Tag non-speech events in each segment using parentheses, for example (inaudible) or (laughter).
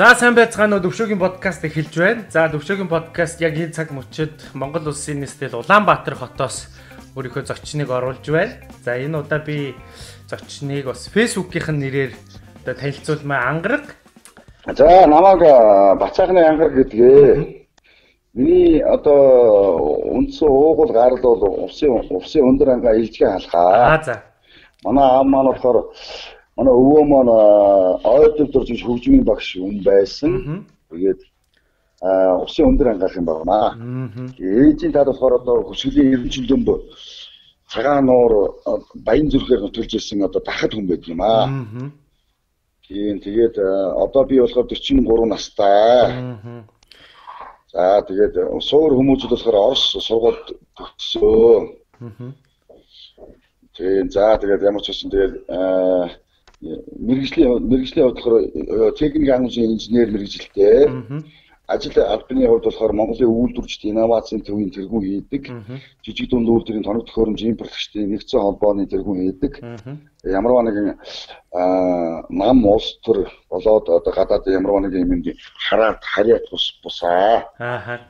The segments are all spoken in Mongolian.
За сайн байцгаана уу Төвшөөгийн подкаст эхэлж байна. За Төвшөөгийн подкаст яг энэ цаг мөчид Монгол улсын нийслэл Улаанбаатар хотоос өөрийнхөө зочныг оруулж байна. За энэ удаа би зочныг бас Facebook-ийн нэрээр одоо танилцуулмаа ангараг. За намайг Бацаахны ангараг гэдгээ. Миний одоо үндсэн уугуул гарал бол усын усын өндөр ангаа илжгээ халахаа. Аа за. Манай аав маань болохоор манай өвөө маань ойдол дурж хөгжмийн багш хүн байсан. Тэгээд а усын өндөр ангаах юм байна. Ээжийн таад болохоор одоо хөсгөлийн эрдэнэ дөмб цагаан нуур баян зүрхээр нутгалж ирсэн одоо дахад хүн байдаг юм аа. Тийм тэгээд одоо би болохоор 43 настай. За тэгээд суур хүмүүсүүд болохоор Орос сургуульд төгсөө. Тийм за тэгээд ямар ч байсан тэгээд мэрэгжлийн мэрэгжлийн хувьд болохоор техник ангижийн инженер мэрэгжилтэй. Ажил албаны хувьд болохоор Монголын үйлдвэрчд инновацийн төвийн тэргүүн хийдэг. Жижиг дунд үйлдвэрийн тоног төхөөрөмж импортлогчдын нэгдсэн холбооны тэргүүн хийдэг. Ямарваа нэгэн нам улс төр болоод одоо гадаад ямарваа нэгэн юм хараад харьяат бус бусаа. Аа.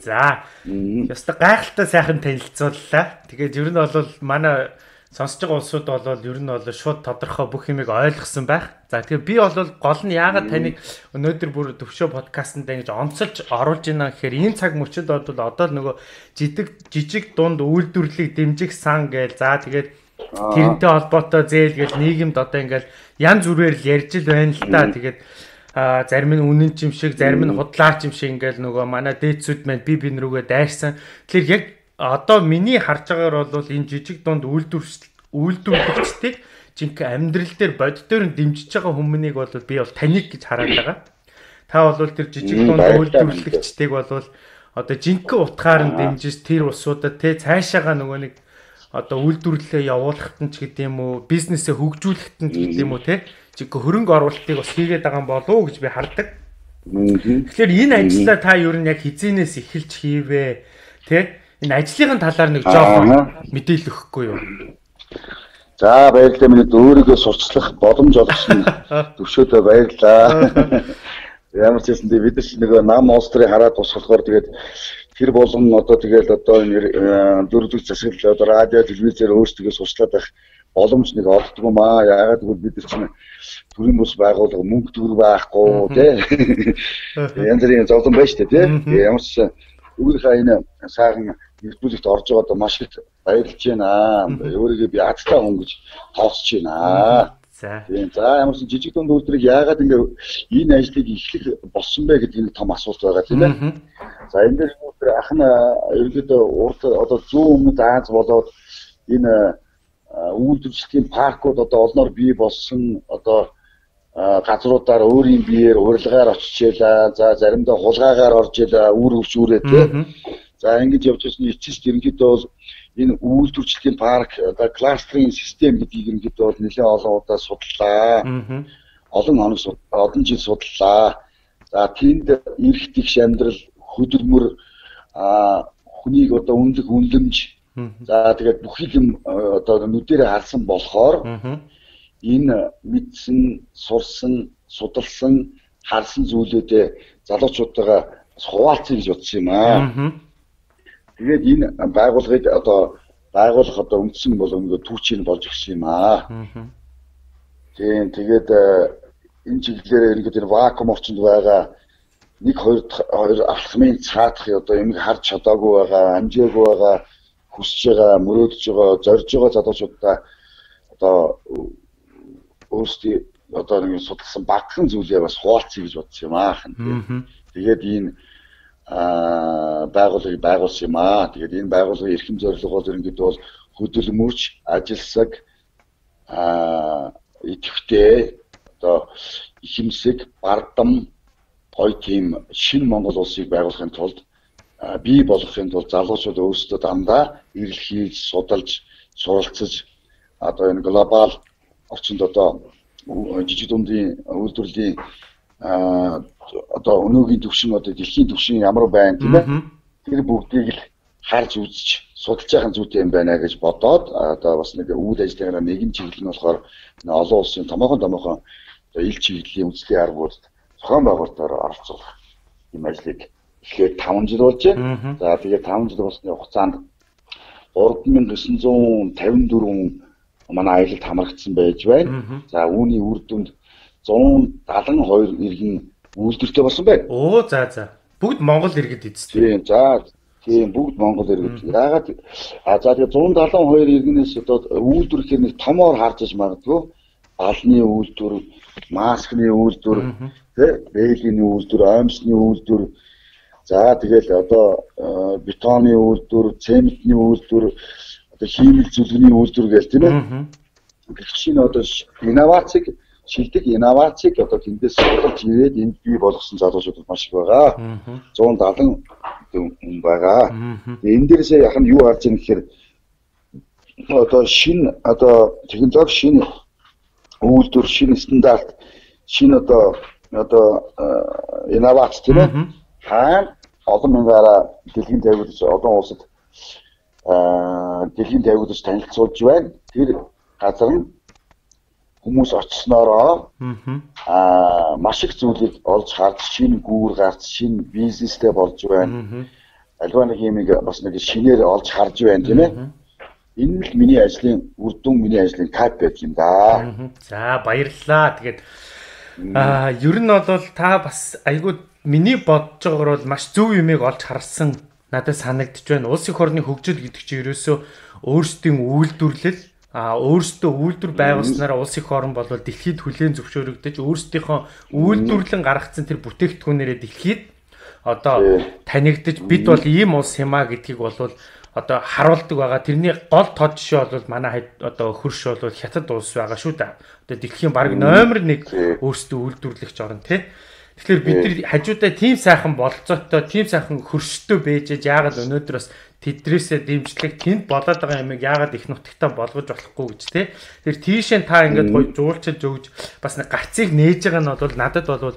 За. Яста гайхалтай сайхан танилцууллаа. Тэгээд ер нь бол манай сонсож байгаа улсууд бол ер нь бол шууд тодорхой бүх юмыг ойлгосон байх. За тэгэхээр би бол гол нь яагаад таныг өнөөдөр бүр төвшөө подкастт ингэж онцолж оруулж байна гэхээр энэ цаг мөчид бол одоо л нөгөө жижиг жижиг дунд үйлдвэрлэлийг дэмжих сан гээл. За тэгээд тэрнтэй холбоотой зээл гээл нийгэмд одоо ингээл янз бүрээр л ярьж л байна л та. Тэгээд а зарим нь үнэн ч юм шиг зарим нь худлаач юм шиг ингээл нөгөө манай дээдсүүд маань би бин рүүгээ дайрсан. Тэгэхээр яг одоо миний харж байгаагаар бол энэ жижиг дунд үйлдвэрч үйлдвэрлэгчдийг жинхэнэ амьдрал дээр бодит дээр нь дэмжиж байгаа хүмүүнийг бол би бол таник гэж хараад байгаа. Та бол тэр жижиг дунд үйлдвэрлэгчдийг бол одоо жинхэнэ утгаар нь дэмжиж тэр усуудад те цаашаага нөгөө нэг одоо үйлдвэрлэлээ явуулахад нь ч гэдэм үү бизнесээ хөгжүүлэхэд нь ч гэдэм үү те жинхэнэ хөрөнгө оруулалтыг бас хийгээд байгаа юм болов уу гэж би хардаг. Тэгэхээр энэ ажлаа та юу н яг хизэнээс эхэлж хийвэ те энэ ажлын талаар нэг жоохон мэдээлэл өгөхгүй юу? За баярлалаа миний өөрийгөө сурчлах боломж олгосон (laughs) төвшөөдөө баярлалаа. (laughs) Ямар ч хэлсэн бид нар ч нэг нам острыг хараад тусгалахаар тэгээд тэр болгон одоо тэгээд одоо энэ дөрөвдөг засаг одоо радио телевизээр өөрсдөө сурчлаад байх боломж нэг олддог юм аа. Яагаад гэвэл бид чинь төрийн бус байгууллага мөнгө төгрөг байхгүй тий. (laughs) Янз бүрийн зовлон байна шүү дээ тий. Ямар ч өөрийнхөө энэ сайхан нэвтрүүлэгт орж байгаадаа маш их баярлж байна. Өөрийгөө би азтай хүн гэж тооцож байна. За. Тийм. За ямар ч жижиг дунд үйлдвэрийг яагаад ингэ энэ ажлыг эхлэх болсон бэ гэдэг нь том асуулт байгаа тийм ээ. За энэ дээр өнөөдөр ах нь ерөнхийдөө урд одоо зүүн өмнөд Аз болоод энэ үйлдвэрчдийн паркууд одоо олноор бий болсон одоо газруудаар өөрийн биеэр урилгаар очичээлаа. За заримдаа хулгайгаар орж илаа, үр хөвч үрээ тийм. За ингэж явж байсан эцэст ерөнхийдөө бол энэ үйлдвэрчлийн парк одоо кластерын систем гэдгийг ерөнхийдөө бол нэлээд олон удаа судлаа. Олон хоног олон жил судлаа. За тэнд эрх тэгш амьдрал хөдөлмөр а хүнийг одоо үнэлэх үнлэмж за тэгээд бүх юм одоо нүдэрэ харсан болохоор энэ мэдсэн, сурсан, судалсан, харсан зүйлүүдээ залуучуудаа хуваалцъя гэж бодсон юм аа. Тэгээд энэ байгууллагыг одоо байгуулах одоо үндсэн болгоно түүчийг болж өгсөн юм аа. Тийм тэгээд энэ чиглэлээр ерөнхийдөө вакуум орчинд байгаа нэг хоёр хоёр алхмын цаадах одоо юмыг харж чадаагүй байгаа, амжаагүй байгаа, хүсэж байгаа, мөрөөдөж байгаа, зорж байгаа залуучуудаа одоо өөрсдийн одоо нэг судалсан багхан зүйлээ бас хуваалцъя гэж бодсон юм аа. Тэгээд энэ а байгууллагыг байгуулсан юм аа. Тэгээд энэ байгууллагын эрхэм зорилго бол ерөнхийдөө бол хөдөлмөрч, ажилсаг а идэвхтэй одоо ихэмсэг, бардам гоё тийм шинэ Монгол улсыг байгуулахын тулд бий болгохын тулд залуучууд өөрсдөө дандаа ирэл хийж, судалж, суралцж одоо энэ глобал орчинд одоо жижиг дундын үйлдвэрлэлийн одоо өнөөгийн төвшин одоо дэлхийн төвшин ямар байна тийм ээ. Тэр бүгдийг л харж үзэж судалж байгаа зүйтэй юм байна гэж бодоод одоо бас нэг үйл ажиллагааны нэгэн чиглэл нь болохоор олон улсын томоохон томоохон ил чиглэлийн үзлийн аргууд зохион байгуулалтаар оролцуулах юм ажлыг эхлээд 5 жил болж байна. За тэгээд 5 жил болсны хугацаанд 3954 манай аялалд хамрагдсан байж байна. За үүний үр дүнд 172 иргэн үйлдвэртэй болсон байна. Оо за за. Бүгд Монгол иргэд эзэстэй. Тийм за тийм бүгд Монгол иргэд. Яагаад а за тэгээ 172 иргэнээс одоо үйлдвэр гэхээр нэг томоор харж иж магадгүй алны үйлдвэр, маскны үйлдвэр, тэ бэйлийн үйлдвэр, аимсны үйлдвэр за тэгэл одоо бетоны үйлдвэр, цементний үйлдвэр, одоо хиймэл зүлгэний үйлдвэр гэж тийм ээ. Гэхдээ одоо инновацийг шилдэг инновацийг одоо тэндээс судалж ирээд энд бий болгосон залуучууд маш их байгаа. 170 хүн байгаа. Энэ дээрээс яг нь юу харж байгаа гэхээр одоо шинэ одоо технологи шинэ үйлдвэр шинэ стандарт шинэ одоо одоо инновац тийм ээ хаана олон мянгаараа дэлхийн тавигдаж олон улсад дэлхийн тавигдаж танилцуулж байна. Тэр газар нь хүмүүс очсноороо аа маш их зүйлийг олж харж шинэ гүүр гарч шинэ бизнестэй болж байна. Альва нэг юм бас нэг шинээр олж харж байна тийм ээ. Энэ л миний ажлын үр дүн миний ажлын кайп байт юм да. За баярлалаа. Тэгээд аа ер нь бол та бас айгүй миний бодож байгаагаар бол маш зөв юмыг олж харсан надад санагдчих байна. Улс их орны хөгжил гэдэг чинь ерөөсөө өөрсдийн үйлдвэрлэл а өөрсдөө үйлдвэр байгуулснараа улс их орн бол дэлхийд хүлээн зөвшөөрөгдөж өөрсдийнхөө үйлдвэрлэн гаргацсан тэр бүтээгдэхүүнээрээ дэлхийд одоо танигдж бид бол ийм улс юм а гэдгийг бол одоо харуулдаг байгаа. Тэрний гол тод жишээ бол манай одоо хөрш бол хятад улс байгаа шүү дээ. Одоо дэлхийн баг номер 1 өөрсдөө үйлдвэрлэгч орн тий. Тэгэхээр бид нар хажуудаа тийм сайхан болцоотой, тийм сайхан хөрштэй байж яагаад өнөөдөр бас тэдрээсээ дэмжлэг тэнд болоод байгаа юмыг яагаад их нутагтаа болгож болохгүй гэж те. Тэр тийшээ та ингээд гоё жуулчилж өгж бас нэг гарцыг нээж байгаа нь бол надад бол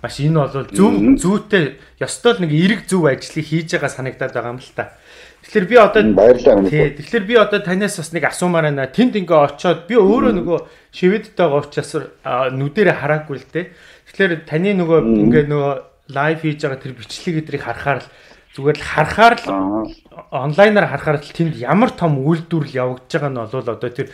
маш энэ бол зөв зүйтэй ёстой л нэг эрэг зөв ажлыг хийж байгаа санагдаад байгаа юм л та. Тэгэхээр би одоо. Тий. Тэгэхээр би одоо танаас бас нэг асуумаар байна. Тэнд ингээ очиод би өөрөө нөгөө шивэдтэй байгаа учраас нүдэрэ хараагүй л те. Тэгэхээр таны нөгөө ингээ нөгөө лайв хийж байгаа тэр бичлэг эдрийг харахаар л Зүгээр л харахаар л онлайнаар харахаар л тэнд ямар том үйлдвэрлэл явагдаж байгаа нь бол одоо тэр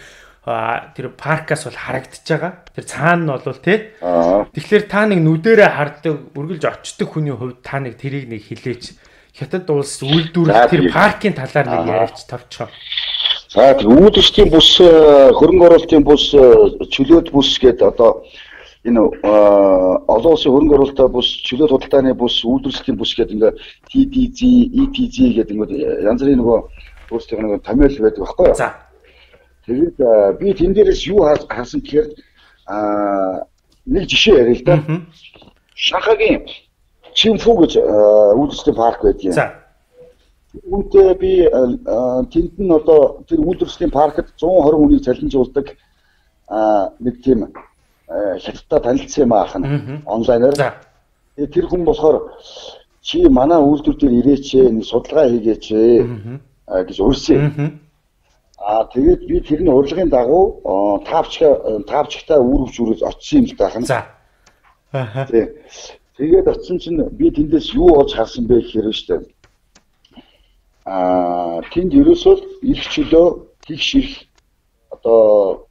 тэр паркаас бол харагдаж байгаа. Тэр цаана нь бол тий. Тэгэхээр та нэг нүдэрээ харддаг, үргэлж очдог хүний хувьд та нэг тэрийг нэг хилээч. Хятад улс үйлдвэрлэл тэр паркийн талаар нэг яриач тавчаа. За үүдчтийн бус хөрөнгө оруулалтын бус чөлөөт бус гэдэг одоо энэ олон улсын хөрөнгө оруулалтаа бус чөлөө худалдааны бус үйлдвэрлэлийн бус гэдэг ингээ TDZ, ETZ гэдэг ингээ янз бүрийн нөгөө өөрсдөө нэг томьёол байдаг байхгүй юу? За. Тэгээд би тэн дээрээс юу харсан гэхээр нэг жишээ яриа л да. Шанхагийн Чинфу гэж үйлдвэрлэлийн парк байдгийг. За. Үүнтэй би тэнд нь одоо тэр үйлдвэрлэлийн паркт 120 хүнийг цалинжуулдаг нэг тийм хятадтай танилцсан юм аах нь онлайнаар. Тэр хүн болохоор чи манай үйлдвэр дээр ирээч нэг судалгаа хийгээч гэж урьсан. Аа тэгээд би тэрний урилгын дагуу таавч таавчтай үр хөвчөрөөс очсон юм л таах нь. За. Аа. Тэгээд очсон чинь би тэндээс юу олж харсан бэ гэхээр штэ. Аа тэнд ерөөсөө их чөлөө их одоо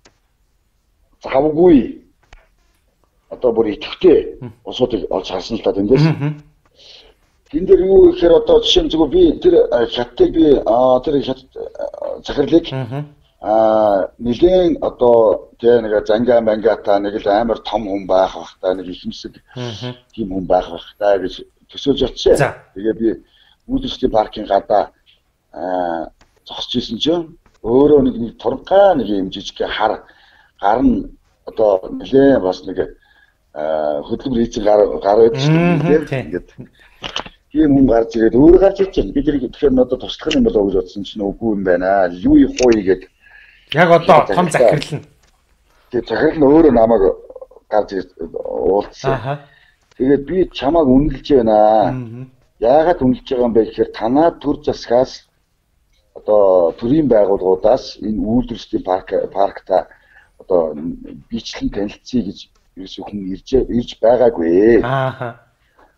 завгүй одоо бүр идэвхтэй усуудыг олж харсан л та тэндээс. Тэн дээр юу гэхээр одоо жишээ нь зүгээр би тэр хаттыг би аа тэр хат захирлыг аа нэгэн одоо тэ нэг зангаа мангата нэг л амар том хүн байх бах та нэг ихэмсэг тийм хүн байх бах та гэж төсөөлж очив. Тэгээ би үйлчлэлийн паркийн гадаа аа зогсож исэн чинь өөрөө нэг нэг тургай нэг юм жижиг хар гар нь одоо нэлээ бас нэг хөдөлмөр хийцэн гар гар байдаг шүү дээ. Ингээд тийм хүн гарч ирээд өөрөө гарч ич чинь бид нэг тэгэхээр одоо туслах юм болоо гэж бодсон чинь үгүй юм байна. Юу их хуу игээд яг одоо том захирал нь. Тэгээ захирал нь өөрөө намайг гарч уулзсан. Тэгээд би чамааг үнэлж байна. Яагаад үнэлж байгаа юм бэ гэхээр танаа төр засгаас одоо төрийн байгууллагуудаас энэ үйлдвэрлэлийн парк паркта одоо бичлэн танилцъя гэж ерөөсөө хүн ирж ирж байгаагүй. Аа.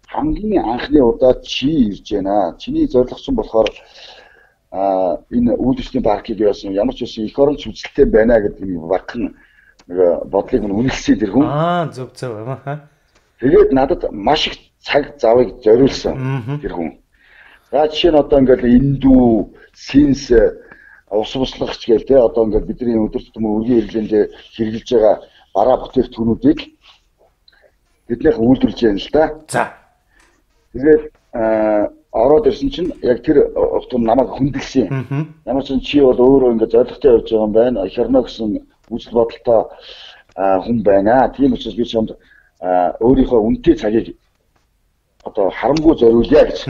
Хамгийн анхны удаа чи ирж байна. Чиний зорилго чинь болохоор а энэ үйлдвэрлэлийн паркийг яасан ямар ч үсэн их оронч үзэлтэй байна гэдэг нэг багхан нэг бодлыг нь үнэлсэн тэр хүн. Аа зөв зөв аа. Тэгээд надад маш их цаг завыг зориулсан тэр хүн. За жишээ нь одоо ингээд индүү, синс, ус буслагч гээл те одоо ингээд бидний өдөр тутмын үргийн хэрэглээнд хэрэгжилж байгаа бараа бүтээгдэхүүнүүдийг биднийх үйлдвэрлэж яана л да. За. Тэгээд ороод ирсэн чинь яг тэр том намайг хүндэлсэн. Ямар ч чи бол өөрөө ингээд зоригтой явж байгаа юм байна. Херно гэсэн үжил бодолтой хүн байна. Тийм учраас би чамд өөрийнхөө үнэтэй цагийг одоо харамгүй зориулъя гэж.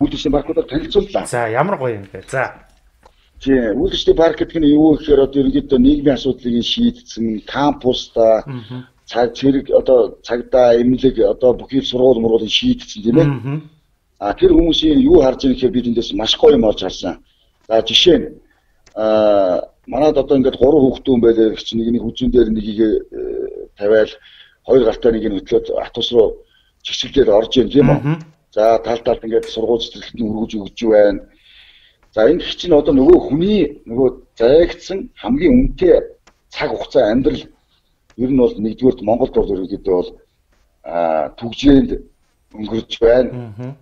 Үйлдвэрлэлийн паркуудаар танилцууллаа. За ямар гоё юм бэ. За. Тийм үйлдвэрлэлийн парк гэдэг нь юу гэхээр одоо ерөнхийдөө нийгмийн асуудлыг шийдсэн кампуста цаг зэрэг одоо цагдаа эмнэлэг одоо бүхий сургууль мургуулыг шийдсэн тийм ээ. А тэр хүмүүсийн юу харж байгаа гэхээр бид эндээс маш гоё юм олж харсан. За жишээ нь а манад одоо ингээд гурван хүүхдүүн байлаа гэх чинь нэгний хүзүүн дээр нэгийг э, тавиал хоёр гартаа нэг нь хөтлөөд атус руу чигчилдээд орж ийн тийм үү. За тал талд ингээд сургууль цэцэрлэгт нь өргөж өгч байна. За энэ чинь одоо нөгөө хүний нөгөө заягдсан хамгийн үнэтэй цаг хугацаа амьдрал ер нь бол нэгдүгээрт Монголд бол ерөнхийдөө бол а түгжээнд өнгөрч байна.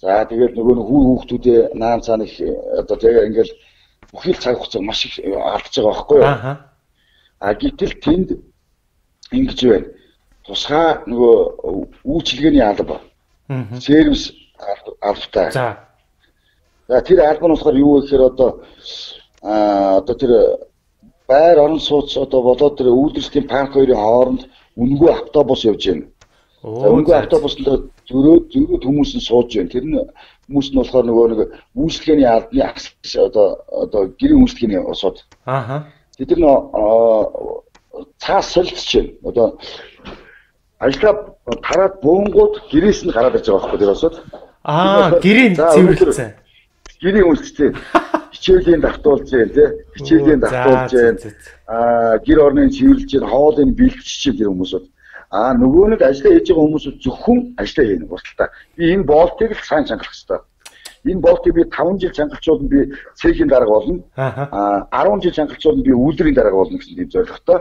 За тэгээд нөгөө хүү хүүхдүүдээ наан цаана их одоо тэгээ ингээл бүхэл цаг хугацаа маш их алдаж байгаа байхгүй юу? Аа. А гэтэл тэнд ингэж байна. Тусгай нөгөө үйлчилгээний алба. Аа. Сервис албатай. За. За тэр алба нь болохоор юу гэхээр одоо а одоо тэр байр орон сууц одоо болоод тэр үйлдвэрлэлийн парк хоёрын хооронд үнгүй автобус явж байна. Үнгүй автобусанд зөрөө зөрөө хүмүүс нь сууж байна. Тэр нь хүмүүс нь болохоор нөгөө нэг үйлчлэгээний албаны агс одоо одоо гэрийн үйлчлэгээний усууд. Ааха. Тэд нар цаас солилцож байна. Одоо ажлаа тараад буунгууд гэрээс нь гараад ирж байгаа байхгүй тэр усууд. Аа, гэрийн цэвэрлсэн гэрийн үйлчлээ хичээлийн давтуулж яа тий хичээлийн давтуулж аа гэр орны цэвэрлж яа хоолыг бэлтгэж гэх хүмүүс бол аа нөгөө нэг ажиллаа хийж байгаа хүмүүс зөвхөн ажиллаа хийнэ гурталтаа би энэ болтыг л сайн чангалах хэрэгтэй Энэ болтыг би 5 жил чангалчулна би цэгийн дарга болно. Аа 10 жил чангалчулна би үйлдвэрийн дарга болно гэсэн тийм зорилготой.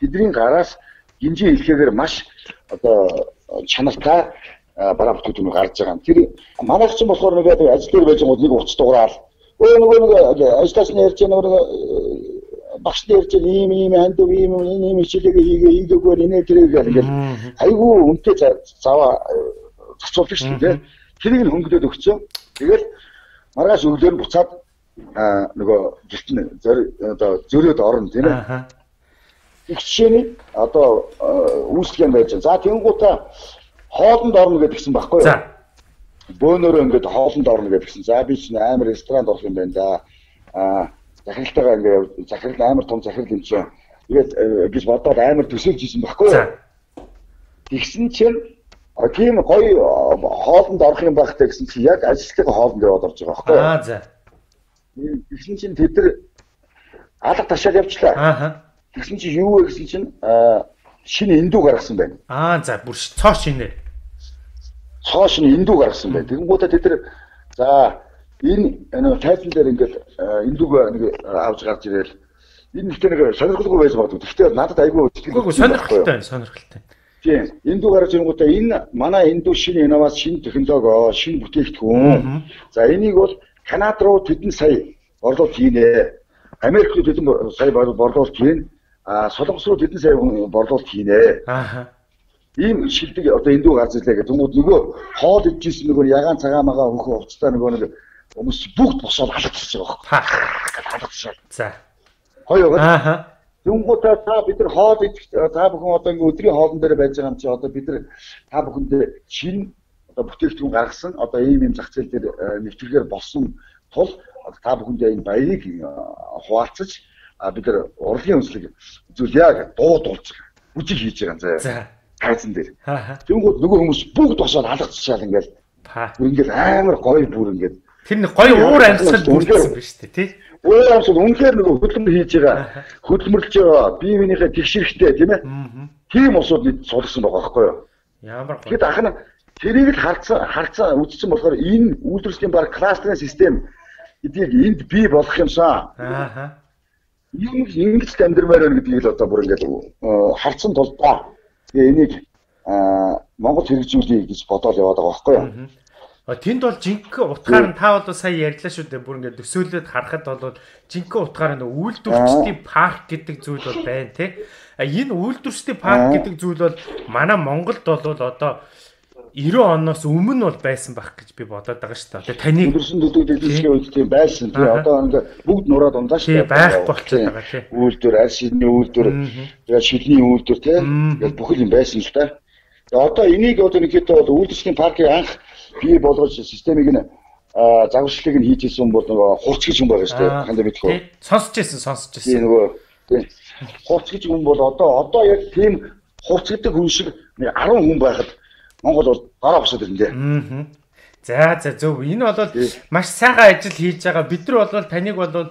Тэдний гараас гинжи хэлхээгээр маш одоо э, чанартай бараа бүтээгдэхүүн гарч байгаа. Тэр манайх ч болохоор нэг ажил дээр байж байгаа нэг уц дугаараа өө нөгөө нэг ажлаас нь ярьж нөгөө багш нар ярьж ийм ийм хандив ийм ийм хичээлээ хийгээ хийгээгүй нэ тэрэг гэл айгүй үнтэй заваа зацуулдаг шүү дээ. Тэрийг нь хөнгөлөд өгчөө. Тэгэл маргааш өглөө нь буцаад аа нөгөө гэлт нь одоо зөрөөд орно тийм ээ. Их жишээний одоо үүсгэн байж байгаа. За тэнгуутаа хоолнд орно гэдгсэн байхгүй юу? За. Бөөнөрөө ингээд хоолнд орно гэдгсэн. За би чинь амар ресторанд орох юм байна да. Аа захиралтайгаа ингээ захирал амар том захирал юм чинь тэгээд э, гэж бодоод амар төсөөлж исэн байхгүй юу. Тэгсэн чинь тийм гоё хоолнд орох юм байхтай гэсэн чинь яг ажилтны хоолнд яваад орж байгаа байхгүй юу. Аа за. Тэгсэн чинь тэд нар алга ташаал явчлаа. Аа. Тэгсэн чинь юу вэ гэсэн чинь шинэ эндүү гаргасан байна. Аа за бүр цоо шинэ. Цоо шинэ эндүү гаргасан байна. Тэгэнгүүтээ тэд нар за энэ нэг тайзан дээр ингээд эндүг нэг авч гарч ирэл энэ ихтэй нэг сонирхолтой байж магадгүй. Гэхдээ надад айгүй сэтгэл сонирхолтой сонирхолтой. Тийм. Эндүү гарч ирэнгүүтээ энэ манай эндүү шинэ инновац, шинэ технологи, шинэ бүтээгдэхүүн. За энийг бол Канада руу тэдэн сая борлуулалт хийнэ. Америк руу тэдэн сая борлуулалт хийнэ. А Солонгос руу тэдэн сая борлуулалт хийнэ. Аа ийм шилдэг одоо эндүү гарч ирлээ гэх. Тэнгүүд нөгөө хоол идчихсэн нөгөө ягаан цагаан магаа хөхөө уцтай нөгөө нэг Хүмүүс бүгд босоод халагдчихж байгаа байхгүй. Халагдчихсан. За. Хоёр гол. Аа. Юнгуудаа та бид нар хоол идэх та бүхэн одоо ингээ өдрийн хоолн дээр байж байгаа юм чи одоо бид нар та бүхэндээ шин одоо бүтээгдэхүүн гаргасан одоо ийм ийм зах зээл дээр э, нэвтрүүлгээр болсон тул та бүхэндээ энэ баярыг э, хуваалцаж бид нар урлагийн өнслөг үзүүлье гэж дуу дуулж байгаа. Үжиг хийж байгаа заа. За. Тайзан дээр. Тэнгүүд нөгөө хүмүүс бүгд босоод алгацчихаал ингээл. Ингээл амар гоё бүр ингээд Тэр нэг гоё уур амьсгал бүрдсэн биз дээ тий. Уур амьсгал үнэхээр нэг хөдөлмөр хийж байгаа. Хөдөлмөрлж байгаа. Биевийнхээ тэгшэрхтэй тийм ээ. Тийм усууд бид сулсан байгаа байхгүй юу? Ямар гоё. Тэгэд ахна тэрийг л харцсан харцсан үзсэн болохоор энэ үйлдвэрлэлийн баг кластерын систем гэдгийг энд бий болгох юмсан. Аа. Ийм ингэж амьдрмаар байна гэдгийг л одоо бүр ингээд харцсан тул та. Тэгээ энийг Монгол хэрэгжүүлэе гэж бодоод яваад байгаа байхгүй юу? Тэнд бол жинхэнэ утгаар нь та бол сая ярьлаа шүү дээ. Бүр ингээд төсөөлөд харахад бол жинхэнэ утгаар нь үйлдвэрчдийн парк гэдэг зүйл бол байна тий. Энэ үйлдвэрчдийн парк гэдэг зүйл бол манай Монголд бол одоо 90 оноос өмнө бол байсан байх гэж би бодоод байгаа шүү дээ. Таныг үйлдвэрсэн төдөө дэлгэцийн үед тийм байсан. Тий одоо ингээд бүгд нураад ундаа шүү дээ. Байх болчиход байгаа тий. Үйлдвэр, аль шидний үйлдвэр, тэгээд шилний үйлдвэр тий. Ингээд бүх юм байсан л та. Одоо энийг одоо нэг хэд бол үйлдвэрчдийн паркийг анх бий болгож системийг нь загварчлалыг нь хийжсэн бол нөгөө хурц гэж юм байгаа шүү дээ. Хандаа мэдэх үү? Сонсож байсан, сонсож байсан. Тийм нөгөө тийм хурц гэж юм бол одоо одоо яг тийм хурц гэдэг хүн шиг 10 хүн байхад Монгол бол гараа босоод ирнэ. Аа. За за зөв. Энэ бол маш сайхан ажил хийж байгаа. Бид нар бол таныг бол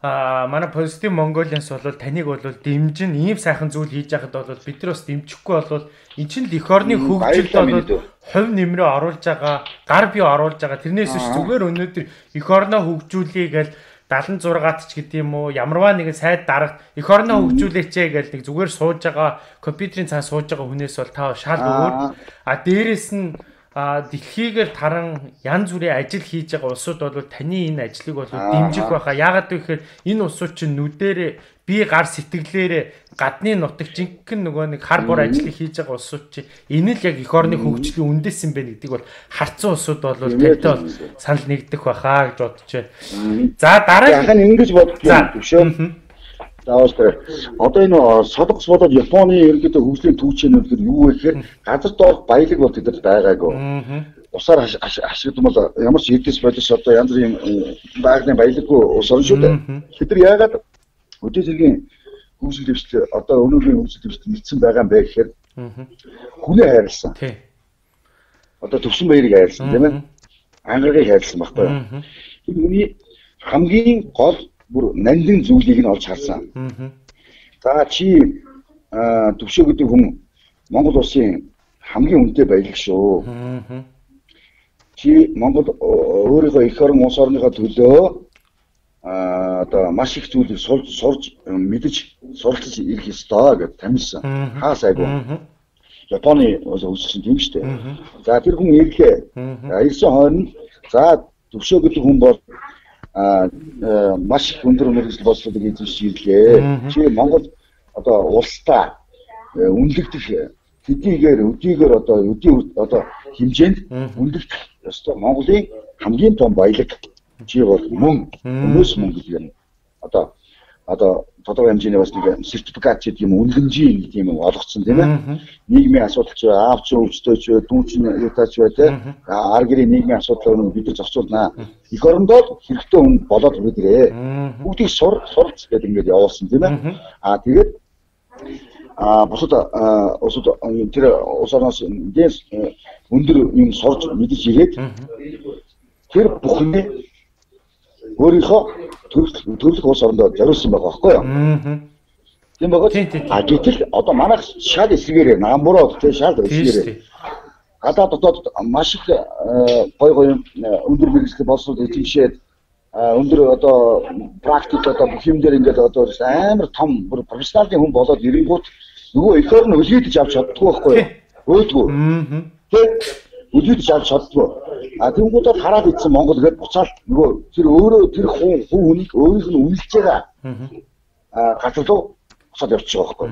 а манай позитив Mongolians бол таныг бол дэмжин ийм сайхан зүйл хийж яхад бол бид нар бас дэмжихгүй бол эн чинь л эх орны хөгжилд бол хувь нэмрээ оруулж байгаа, гар бие оруулж байгаа. Тэрнээс биш зүгээр өнөөдөр эх орноо хөгжүүлэе гэж 76-ат ч гэдэг юм уу ямарваа нэгэн сайд дарагт эх орноо хөгжүүлээч гэж нэг зүгээр сууж байгаа компьютерийн цаа сууж байгаа хүнээс бол та шал өөр. А дээрэс нь дэлхийгээр таран янз бүрийн ажил хийж байгаа улсууд бол таны энэ ажлыг бол дэмжих байхаа. Яагаад гэвэл энэ улсууд чинь нүдэрээ би гар сэтгэлээрээ гадны нутаг жинхэнэ нөгөө нэг хар бор ажлыг хийж байгаа улсууд чинь энэ л яг эх орны хөгжлийн үндэс юм байна гэдгийг бол харцсан улсууд бол тантай бол санал нэгдэх байхаа гэж бодож байна. За дараа нь ингэж бодчих юм шүү заавал одоо энэ солонгос болоод Японы ерөнхийдөө хөгжлийн түүчнүүд гэр юу вэ гэхээр газар доорх баялаг бол тэдэд байгаагүй. Усаар ашигладаг бол ямар ч эдгэс бодис одоо янз бүрийн байгалийн баялаггүй ус орно шүү дээ. Тэд нар яагаад өдөө зэргийн хөгжил дэвшил одоо өнөөгийн хөгжил дэвшил мэдсэн байгаа юм бэ гэхээр хүнээ хайрлсан. Одоо төвсөн баярыг хайрлсан тийм ээ. Ангаргийг хайрлсан байхгүй юу? Энэ хүний хамгийн гол бүр нандин зүйлийг нь олж харсан. За чи төвшөө гэдэг хүн Монгол улсын хамгийн үнэтэй баялаг шүү. Чи Монгол өөрийнхөө эх орон улс орныхоо төлөө а одоо маш их зүйлийг сурж сурж мэдж суралцж ирэх ёстой гэж тамилсан. Хаа сайгүй. Японы өссөн тийм шүү дээ. За тэр хүн ирлээ. Ирсэн хойно за төвшөө гэдэг хүн бол а маш их өндөр мэрэгжил боловсролыг эзэмшиж ирлээ. Чи Монгол одоо улстай э, үнэлэгдэх хэдийгээр өдийгээр одоо өдий одоо хэмжээнд үнэлэгдэх ёстой Монголын хамгийн том баялаг чи бол мөн хүмүүс мөн гэдэг юм. Одоо одоо тодорхой хэмжээний бас нэг сертификат гэдэг юм үнэлэмжийн нэг тийм олгоцсон тийм ээ. Нийгмийн асуудал ч аав ч өвчтөй ч дүү ч юутаач бай тийм ар гэрийн нийгмийн асуудлыг бид зохицуулнаа. Эх орондоо хэрэгтэй хүн болоод өгдөрээ. Бүгдийг сур сурц гэдэг ингээд явуулсан тийм ээ. Аа тэгээд а бусад усууд тэр ус орноос дээс өндөр юм сурж мэдж ирээд тэр бүхний өөрийнхөө төрөлх улс орондоо зориулсан байгаа байхгүй юу? Тийм байгаа. А гэтэл одоо манайх шал эсрэгээр намбуроо тийм шал эсрэгээр гадаа дотоод маш их гой гой өндөр мэрэгжил болсод эзэмшээд өндөр одоо практик одоо бүх юм дээр ингээд одоо амар том профессионалын хүн болоод ирэнгүүт нөгөө их орн өлгийдэж авч чаддгүй байхгүй юу? Өөдгөө. Тийм өлгийдэж авч чаддгүй. А тэнгуудад хараад ицсэн Монгол гээд буцаал нөгөө тэр өөрөө тэр хүн хүн хүнийг өөрийнх нь үнэлж байгаа. А газар руу буцаад явчих байгаа байхгүй.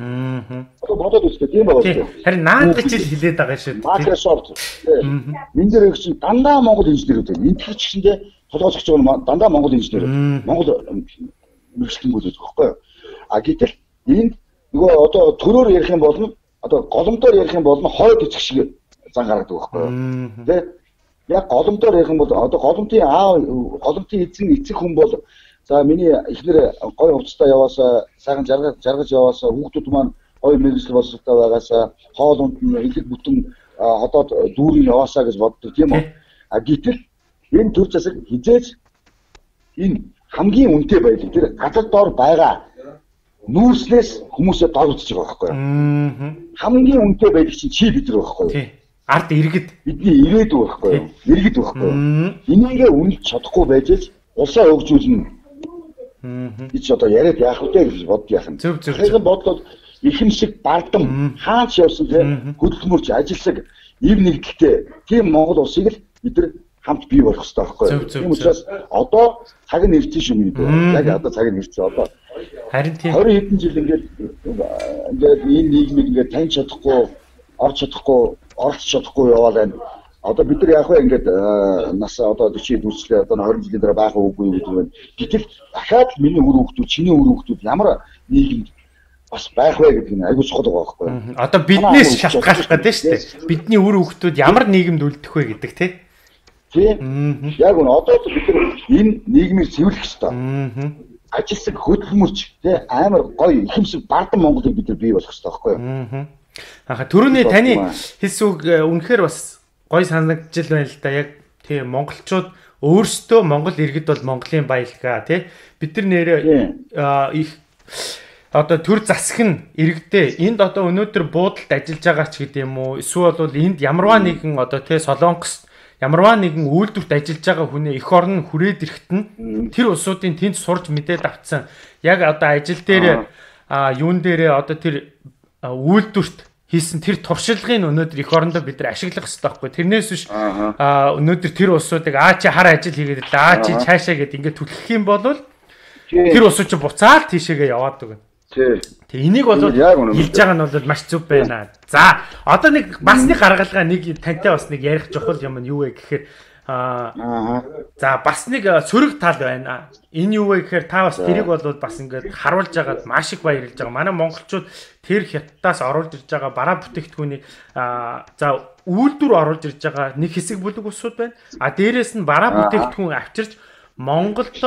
Одоо бодоод үзтээ тийм байгаа шүү. Харин наад гэж л хэлээд байгаа шүү. Microsoft. Энд дээр их чинь дандаа Монгол инженерүүд байна. Энд ч гэсэндээ толгойч байгаа дандаа Монгол инженер. Монгол мэрэгчлэнгүүд байдаг байхгүй. А гэтэл энд нөгөө одоо төрөөр ярих юм бол одоо голомтоор ярих юм бол хойд эцэг шиг зан гаргадаг байхгүй. Тэ яг голомтоор ярих юм бол одоо голомтын аав голомтын эзэн эцэг хүн бол за миний эхнэр гой хувцастай яваасаа сайхан жаргаж жаргаж яваасаа хүүхдүүд маань гой мэрэгжил боловсролтой байгаасаа хоол унд нь элэг бүтэн ходоод дүүрийн яваасаа гэж боддог тийм үү а гэтэл энэ төр засаг хизээж энэ хамгийн үнэтэй баялаг тэр газар доор байгаа нүүрснээс хүмүүсээ догдож байгаа байхгүй юу? Хамгийн үнэтэй баялаг чинь чи бид нар байхгүй юу? Ард иргэд бидний ирээдүй байхгүй юу? Иргэд байхгүй юу? Энийгээ үнэлж чадахгүй байж л улсаа өгжүүлнэ. Би ч одоо яриад яах вэ гэж бодд яах юм. Зөв зөв. Тэгэхээр бодлоо ихэншиг бардам хаач явсан те хөдөлмөрч ажиллаг ив нэгдэлтэй тийм Монгол улсыг л бид нар хамт бий болох хэрэгтэй байхгүй юу? Тийм учраас одоо цаг нь ирсэн шүү дээ. Яг одоо цаг нь ирсэн. Одоо харин тийм 20 хэдэн жил ингээд ингээд энэ нийгмийг ингээд таньж чадахгүй, орж чадахгүй, оролцож чадахгүй яваал байна. Одоо бид нар яг ингээд нас одоо 40 дүүслээ одоо 20 жилийн дараа байх уугүй гэдэг байна. Гэтэл дахиад миний үр хөвгтүүд, чиний үр хөвгтүүд ямар нийгэмд бас байх вэ гэдэг нь айгүй чухал байгаа байхгүй юу? Одоо биднээс шалтгаалах гэдэг шүү дээ. Бидний үр хөвгтүүд ямар нийгэмд үлдэх вэ гэдэг тийм Тийм. Яг нь одоо бид нар энэ нийгмийг цэвэрлэх хэрэгтэй. Ажилсаг хөдөлмөрч тий амар гоё ихэмсэг бардам Монголыг бид нар бий болгох хэрэгтэй байхгүй юу? Аха түрүүний таны хэлс үг э, үнэхээр бас гоё санагдж байна л да. Яг тийм монголчууд өөрсдөө Монгол иргэд бол Монголын баялгаа тий бид нар нэрээ их одоо төр засаг нь иргэдээ энд одоо өнөөдөр буудалд ажиллаж байгаа ч гэдэм үү эсвэл бол энд ямарваа нэгэн одоо тий солонгос ямарваа нэгэн үйлдвэрт ажиллаж байгаа хүнээ эх орн хүрээд ирэхэд нь тэр улсуудын тэнд сурж мэдээд авцсан. Яг одоо ажил дээр а юун дээрээ одоо тэр үйлдвэрт хийсэн тэр туршлагын өнөөдөр эх орондоо бид нар ашиглах хэрэгтэй байхгүй. Тэрнээс биш өнөөдөр тэр улсуудыг аа чи хар ажил хийгээд л аа чи цаашаа гэд ингээд түлхэх юм бол тэр улсууд чи буцаал тийшээгээ яваад Тий. Тэг энийг бол хэлж байгаа нь бол маш зөв байна. За одоо нэг бас нэг гаргалгаа нэг тантай бас нэг ярих чухал юм нь юу вэ гэхээр аа за бас нэг сөрөг тал байна. Энэ юу вэ гэхээр та бас тэрийг бол бас ингээд харуулж байгаад маш их баярлж байгаа. Манай монголчууд тэр хятадаас оруулж ирж байгаа бараа бүтээгдэхүүнийг аа за үйлдвэр оруулж ирж байгаа нэг хэсэг бүлэг усуд байна. А дээрэс нь бараа бүтээгдэхүүн авчирч Монголд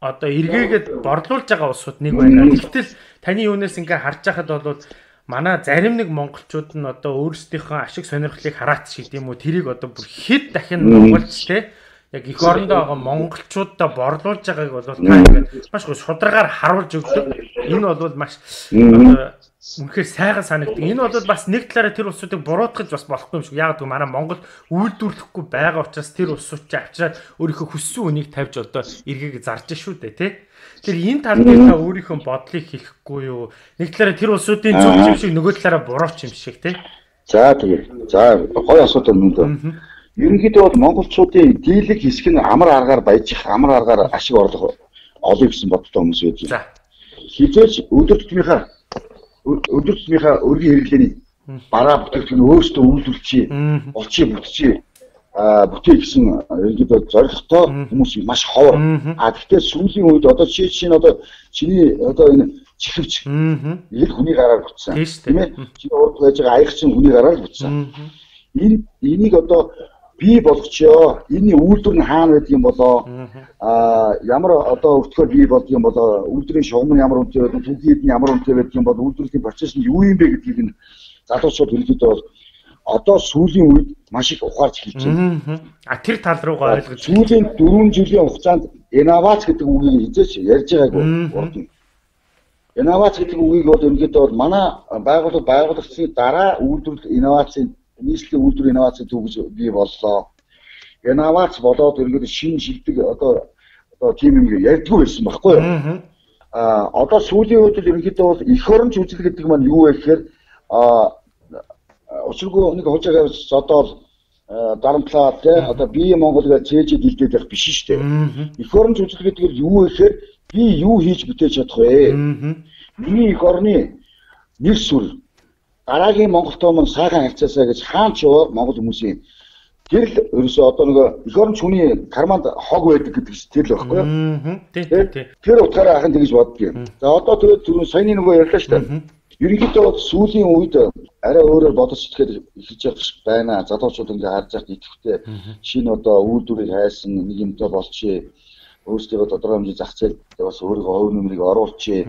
одоо эргээгээд борлуулж байгаа улсууд нэг байна. Тэгтэл таны юунаас ингээ харж байхад бол манай зарим нэг монголчууд нь одоо өөрсдийнхөө ашиг сонирхлыг хараат шиг тийм үү? Тэрийг одоо бүр хэд дахин монголч те яг эх орондоо байгаа монголчуудаа борлуулж байгааг бол та ингээд маш их шударгаар харуулж өгдөг. Энэ бол маш үнэхээр сайхан санагддаг. Энэ бол бас нэг талаараа тэр улсуудыг буруутгаж бас болохгүй юм шиг. Яг гэвэл манай Монгол үйлдвэрлэхгүй байгаа учраас тэр улсууд ч авчираад өөрийнхөө хүссэн үнийг тавьж одоо эргийг зарж шүү дээ, тий? Тэр энэ тал дээр та өөрийнхөө бодлыг хэлэхгүй юу? Нэг талаараа тэр улсуудын зөв юм шиг нөгөө талаараа бурууч юм шиг, тий? За тэгээ. За гоё асуудал юм даа. Ерөнхийдөө бол монголчуудын дийлэг хэсэг нь амар аргаар баяжих, амар аргаар ашиг орлого олё гэсэн бодтой хүмүүс байдаг. За. Хизээч өдөр тутмынхаа өдөр тутмынхаа өргөн хэрэглээний бараа бүтээгдэхүүн өөрсдөө үйлдвэрлэчээ, олчие бүтчихээ а бүтээ гэсэн ерөнхийдөө зорилготой хүмүүс маш ховор. А гэхдээ сүүлийн үед одоо чи чинь одоо чиний одоо энэ чихвч ил хүний гараар бүтсэн. Тийм ээ. Чиний урд байж байгаа аяг чинь хүний гараар бүтсэн. Энэ энийг одоо бий болгочоо. Энийн үйлдвэр нь хаана байдаг юм болоо? Аа ямар одоо өвтгөр бий болдог юм болоо? Үйлдвэрийн шугам нь ямар үнэтэй байдаг? Түүхийд нь ямар үнэтэй байдаг юм бол үйлдвэрлэлийн процесс нь юу юм бэ гэдгийг нь залуучууд хэлэхэд бол одоо сүүлийн үед маш их ухаарч хэлж байна. А тэр тал руугаа ойлгож сүүлийн 4 жилийн хугацаанд инновац гэдэг үгийг хизээч ярьж байгаагүй. Инновац гэдэг үгийг бол ерөнхийдөө бол манай байгууллага байгуулагдсны дараа үйлдвэрлэл инновацийн нийслэлийн үйлдвэр инновац төвөж бий боллоо. Инновац болоод ерөнхийдөө шин шилдэг одоо одоо тийм юм ярьдгүй байсан байхгүй юу? Аа одоо сүүлийн үед ерөнхийдөө бол эх оронч үзэл гэдэг маань юу вэ гэхээр аа учиргүй нэг авч одоо дарамтлаа тий одоо бие Монголгээ цээж дэлдээд байх биш шүү дээ. Эх оронч үзэл гэдэг нь юу вэ гэхээр би юу хийж бүтээж чадах вэ? Миний эх орны нэр сүр дараагийн Монголтой мөн сайхан харьцаасаа гэж хаан ч яваа Монгол хүмүүсийн тэр л ерөөсөө одоо нөгөө эх орон хүний карманд хог байдаг гэдэг чинь тэр л байхгүй юу? Тий, тий. Тэр утгаараа ахын тэгж боддгийм. За одоо тэгээд түрүү саяны нөгөө ярьлаа шүү дээ. Ерөнхийдөө сүүлийн үед арай өөрөөр бодож итгэхэд эхэлж байна. Залуучууд ингээ харж байхад итгэвтэй шинэ одоо үйлдвэрийг хайсан нэг юмтай болчихъя өөрсдөө тодорхой хэмжээ зах зээл бас өөрийнхөө хувь нэмрийг оруулчихъя.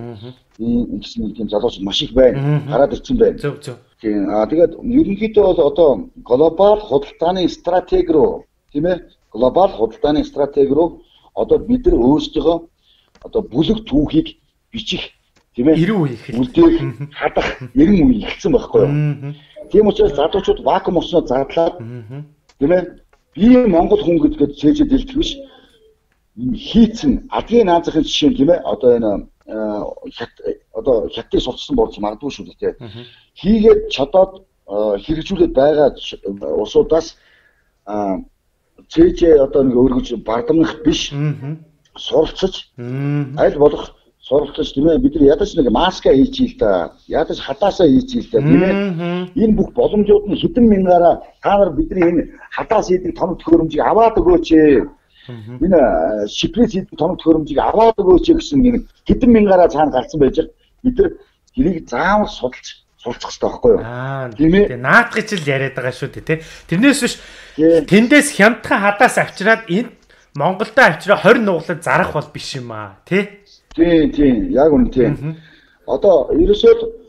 Ийм гэсэн нэг тийм залууч маш их байна. Гараад ирсэн байна. Зөв зөв. Тийм аа тэгээд ерөнхийдөө бол одоо глобал худалдааны стратеги руу тийм ээ глобал худалдааны стратеги руу одоо бид нар өөрсдөө одоо бүлэг түүхийг бичих тийм ээ 90 үе ихэл үлдээх хадах 90 үе ихэлсэн байхгүй юу тийм учраас залуучууд вакуум уснаа задлаад тийм ээ би Монгол хүн гэдгээд дэлгэх биш хийцэн адгийн наазахын жишээ тийм ээ? Одоо энэ хят одоо хятадыг сурцсан болж магадгүй шүү дээ тийм хийгээд чадаад хэрэгжүүлээд байгаа усудаас цээжээ одоо нэг өргөж бардамнах биш. Суралцаж. Аль болох суралцаж тийм ээ бид нар ядаж нэг маска хийчихээ л та ядаж хадаасаа хийчихээ л та тийм ээ. Энэ бүх боломжууд нь хэдэн мянгаараа та нар бидний энэ хадаас хийдэг том төхөөрөмжийг аваад өгөөч энэ шипрес хийдэг том төхөөрөмжийг аваад өгөөч гэсэн энэ хэдэн мянгаараа цаана гарсан байж бид нар тэрийг заавал судалж суралцах хэрэгтэй байхгүй юу? Аа тийм ээ. Наадгаж л яриад байгаа шүү дээ тий. Тэрнээс биш тэндээс хямдхан хадаас авчираад энд Монголдо авчираа 20 нуглаад зарах бол биш юм аа тий. Тийм тийм яг үнэ тийм. Одоо ерөөсөө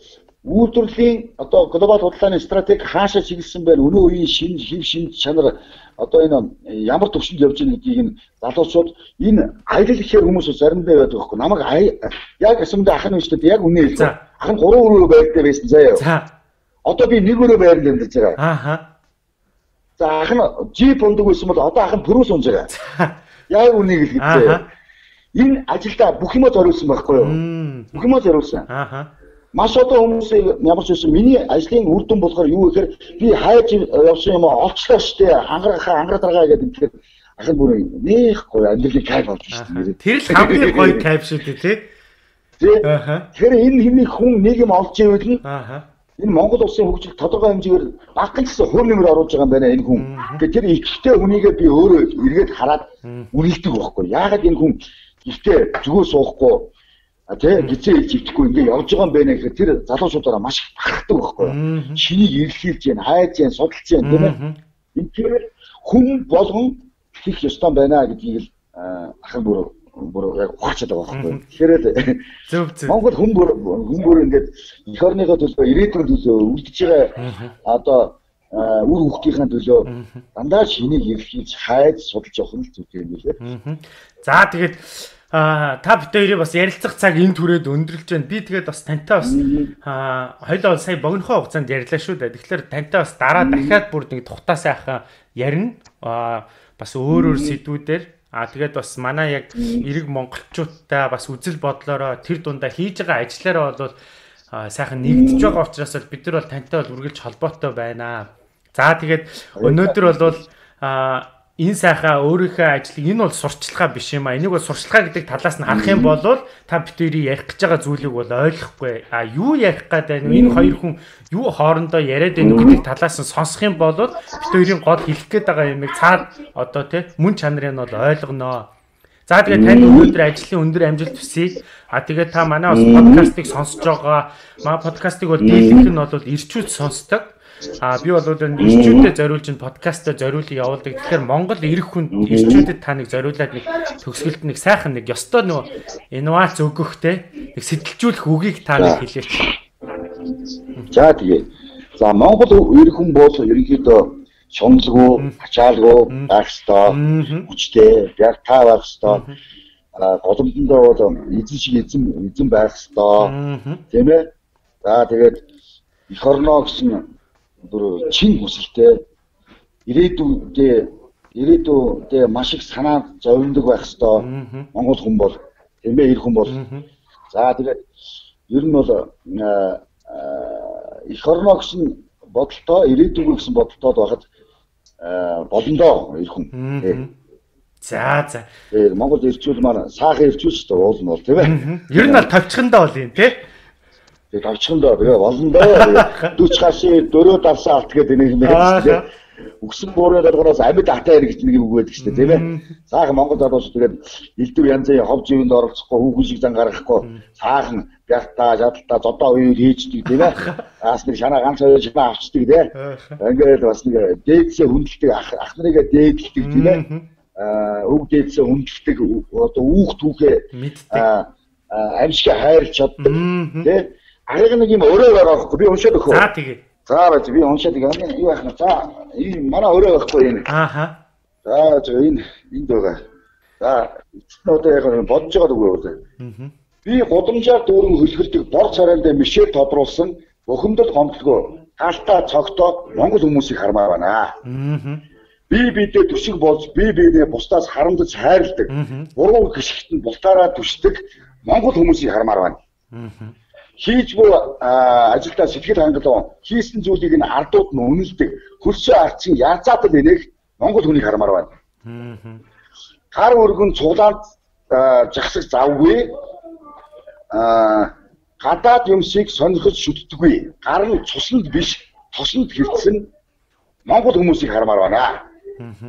үйлдвэрлэлийн одоо глобал худалдааны стратеги хаашаа чиглэсэн байна? Өнөө үеийн шин хэв шин чанар одоо энэ ямар төвшөнд явж байгаа гэдгийг нь залуучууд энэ аялал ихээр хүмүүс заримдаа байдаг байхгүй. Намайг яг асуумдаа ахын үстэд яг үнэ хэлсэн. Ахын 3 өрөө байртай байсан заяа. За. Одоо би нэг өрөө байранд амьдарч байгаа. Ааха. За ахын жип ундаг байсан бол одоо ахын пүрүүс унж байгаа. Яг үнийг л хэлээ энэ ажилдаа бүх юма зориулсан байхгүй юу? Бүх юма зориулсан. Ааха. Маш одоо хүмүүсийг ямар ч байсан миний ажлын үр дүн болохоор юу гэхээр би хайж явсан юм олчлоо штэ хангарахаа хангарадаргаа гэдэг тэгэхээр ахын бүр нэх гоё амьдралыг кайф авч штэ. Тэр л хамгийн гоё кайф шүү дээ тий. Тэгэхээр энэ хэний хүн нэг юм олж ивэл нь энэ Монгол улсын хөгжил тодорхой хэмжээгээр багхан гэсэн хувь нэмэр оруулж байгаа юм байна энэ хүн. Тэгэхээр тэр ихтэй хүнийгээ би өөрөө эргээд хараад үнэлдэг байхгүй. Яагаад энэ хүн ихтэй зүгөө суухгүй тий гизээ хиччихгүй ингээ явж байгаа юм байна гэхээр тэр залуучуудаараа маш их бахархдаг байхгүй юу. Чинийг ирэхийлж гин, хайж гин, судалж гин тийм ээ. Эндгээр хүн болгон хийх ёстой байна гэдгийг л ахын бүр бүр яг ухаарчаад байгаа байхгүй юу. Тэгэхээр л зөв зөв Монгол хүн бүр хүн бүр ингээд эх орныхоо төлөө ирээдүйн төлөө үлдэж байгаа. Одоо үр хөвгтийнхээ төлөө дандаа шинийг ирэхийж хайж судалж явах нь л зүйтэй юм билээ. За тэгээд а та хоёрыг бас ярилцах цаг энэ түрээд өндөрлж байна. Би тэгээд бас тантай бас а хоёлоо сая богинохоо хугацаанд ярьлаа шүү дээ. Тэгэхээр тантай бас дараа дахиад бүр нэг тухтаа сайхан ярина. А бас өөр өөр сэдвүүдээр А тэгээд бас манай яг эрэг монголчуудтай бас үзэл бодлороо тэр дундаа хийж байгаа ажлаараа бол сайхан нэгдэж байгаа учраас бид нар бол тантай бол үргэлж холбоотой байна. За тэгээд өнөөдөр бол а энэ сайхаа өөрийнхөө ажлыг энэ бол сурчлагаа биш юм а. Энийг бол сурчлагаа гэдэг талаас нь харах юм бол та битүүрийг ярих гэж байгаа зүйлийг бол ойлгохгүй. А юу ярих гэдэг нь энэ хоёр хүн юу хоорондоо яриад байна гэдэг талаас нь сонсох юм бол битүүрийн гол хэлэх гээд байгаа юмыг цаад одоо тий мөн чанарыг нь бол ойлгоноо. За тэгээд танд өнөөдөр ажлын өндөр амжилт хүсье. А тэгээд та манай бас подкастыг сонсож байгаа. Маа подкастыг бол дийлэнх нь бол ирчүүд сонсдог. А би бол ирчүүдэд зориулж ин подкастаа зориулъя явуулдаг. Тэгэхээр Монгол ирэх хүнд ирчүүдэд та нэг зориулаад нэг төгсгөлд нэг сайхан нэг ёстой нөө инновац өгөх те нэг сэтэлжүүлэх үгийг та нэг хэлээч. За тэгээ. За Монгол ирэх хүн бол ерөнхийдөө шунлгүй, ачаалгүй байх ёстой. Хүчтэй, яг таа байх ёстой. А голомдондоо бол эзэн шиг эзэн эзэн байх ёстой. Тийм ээ. За тэгээд эх орноо гэсэн бүр чин хүсэлтэй. Ирээдүйдээ ирээдүйдээ маш их санаа зовлондог байх хэвээр Монгол хүн бол тийм ээ ир хүн бол. За тэгээд ер нь бол эх орноо гэсэн бодолтой ирээдүйг гэсэн бодолтой байхад болондоо ир хүн. За за. Монгол ирчүүл маань саахан ирчүүл шүү дээ уул нь бол тийм ээ. Ер нь бол тавчхандаа бол юм тий. Тэгээд авчихандаа тэгээ болно доо. (laughs) 40 гашийн дөрөө давсан алт гэдэг нэг юм байна. Үгсэн буурын даргараас амьд атаа гэж нэг үг байдаг шүү дээ тийм ээ. Саахан Монгол залуус тэгээд элдв янзын хов живэнд оролцохгүй хүүхэн шиг зан гаргахгүй саахан бяртаа жадалтаа зодоо үеийг хийждэг тийм ээ. Аас нэг шанаа ганц хоёр шанаа авчдаг тийм ээ. Ингээд бас нэг дээдсээ хүндэлдэг ах нарыгаа дээдэлдэг тийм ээ. Аа өг дээдсээ хүндэлдэг одоо үүх түүхээ амьсгаа хайрлж чаддаг тийм ээ ариг нэг юм өрөө байхгүй би уншаад өгөө. За тэгээ. За байж би уншаад өгөө. Юу байх нь за ийм манай өрөө байхгүй юм. Ааха. За за энэ энд байгаа. За эцэст нь одоо яг бодож байгаа үгүй үү? Аа. Би гудамжаар дүүрэн хөлгөлдөг бор царайнд мишэл тодруулсан бухимдал гомдлогоо таалтаа цогтоо монгол хүмүүсийг хармаар байна. Аа. Би бидээ төшиг болж би биенээ бусдаас харамдаж хайрладаг. Буруу гიშгт нь бултаараа түшдэг монгол хүмүүсийг хармаар байна. Аа. Хийж буй ажилдаа сэтгэл хангалуун хийсэн зүйлийг нь ардууд нь үнэлдэг. Хөрсөө арчин яацаад л энэх монгол хүнийг хармаар байна. Хар өргөн цуглаанд жагсах завгүй а гадаад юмсыг сонирхож шүтдэггүй. Гар нь цуснд биш, тосонд хэрцэн Монгол хүмүүсийг хармаар байна.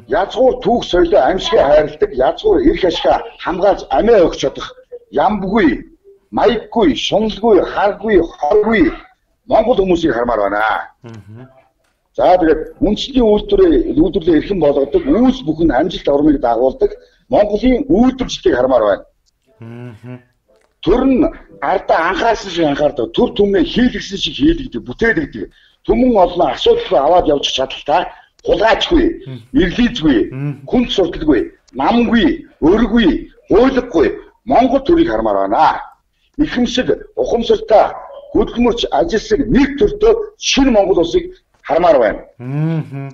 Язгуур түүх соёлоо амьсгаа хайрладаг, язгуур эрх ашгаа хамгаалж амиа өгч чадах ямбгүй, маяггүй, шуналгүй, харгүй, хоргүй Монгол хүмүүсийг хармаар байна. За тэгээд үндэсний үйлдвэрээ үйлдвэрлэлээ эрхэм болгодог, үүс бүхэн амжилт ормыг дагуулдаг Монголын үйлдвэрчдийг хармаар байна. Төр нь ардаа анхаарсан шиг анхаардаг. Төр түмнээ хийлгсэн шиг хийлгдэг, бүтээлгдэг. Түмэн олон асуудалгүй аваад явж чадaltaа хулгайчгүй, ирлийзгүй, хүнд сурталгүй, намгүй, өргөгүй, хуйлахгүй Монгол төрийг хармаар байна. Ихэмсэг, ухамсартай, хөдөлмөрч ажилсаг нэг төртөө шинэ Монгол улсыг хармаар байна. Аа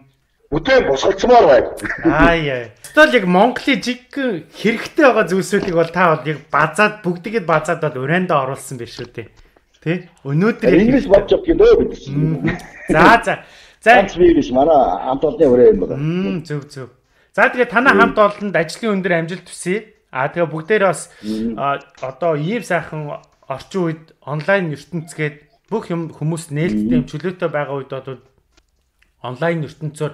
бүтээн босголцмоор байна. Аа яа. Тэгвэл яг Монголын жиг хэрэгтэй байгаа зүйлсүүдийг бол та бол яг базаад бүгдийг базаад бол урайндаа оруулсан биш үү те. Тэ? Өнөөдөр ингэж бодож юм дөө бид. За за. За ганц би биш манай хамт олонны өрөө юм байна. Зөв зөв. За тэгээ танай хамт олонд ажлын өндөр амжилт хүсье. Аа тэгээ бүгдээрээ бас одоо ийм сайхан орчин үед онлайн ертөнцгээд бүх юм хүмүүс нээлттэй юм чөлөөтэй байгаа үед бол онлайн ертөнцөөр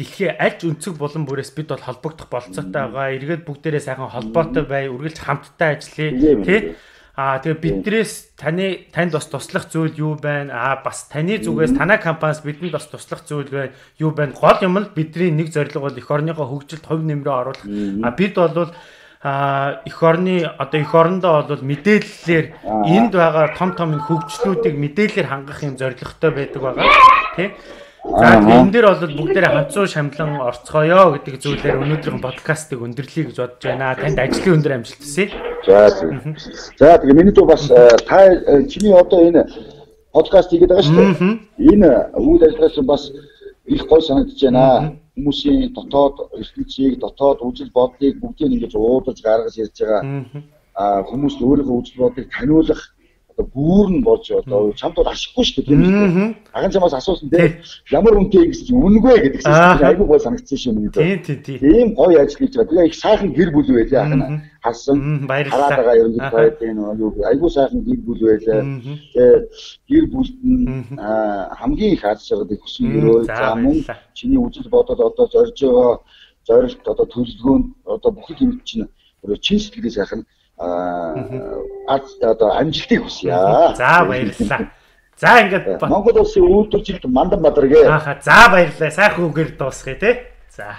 дэлхийн альж өнцөг булан бүрээс бид бол холбогдох болцоотой байгаа. Эргээд бүгдээрээ сайхан холбоотой бай, үргэлж хамтдаа ажиллая. Тэ? Аа тэгээ биднээс таны танд бас туслах зүйл юу байна? Аа бас таны зүгээс танай компаниас бидэнд бас туслах зүйл байна. Юу байна? Гол юм нь бидний нэг зорилго бол эх орныхоо хөгжилд хувь нэмрээ оруулах. Аа бид бол а эх орны одоо эх орондоо бол мэдээллээр энд байгаа том том хөгжлүүдийг мэдээлэлээр хангах юм зорилготой байдаг байгаа тий За энэ дээр бол бүгдээрээ ханцуу шамлан орцгоё гэдэг зүйлээр өнөөдрийн подкастыг өндөрлөе гэж бодож байна. Танд ажлын өндөр амжилт хүсье. За. За тэгээ миний дүү бас э, та э, чиний одоо энэ подкаст хийгээд байгаа шүү дээ. Энэ үйл ажиллагаас бас их гой санагдаж байна. Хүмүүсийн дотоод ертөнцийг, дотоод үзэл бодлыг бүгдийг ингэж уудаж гаргаж ярьж байгаа. Хүмүүс өөрийнхөө үзэл бодлыг таниулах бүүрн болж одоо чамд бол ашиггүй шүү дээ тийм үү. Аган чамаас асуусан тийм ямар үнэтэй гэсэн чинь үнэгүй гэдэг чинь айгүй гой санагдсан шүү дээ. Тийм тийм тийм. Ийм гоё ажил хийж байгаа. Тэгээ их сайхан гэр бүл байлаа ахна. Хасан хараад байгаа ерөнхийдөө байдгийн юу айгүй сайхан гэр бүл байлаа. Тэгээ гэр бүлд нь хамгийн их аз жаргал их хүсэн өрөө за мөн чиний үжил бодоод одоо зорж байгаа зорилт одоо төлөвлөгөөнд одоо бүх юм чинь чин сэтгэлээ сайхан аа одоо амжилтыг хүсье. За баярлалаа. За ингээд Монгол улсын үйлдвэржилт Мандан Бадаргээ. Ааха за баярлалаа. Сайхан үгээр дуусгая те. За.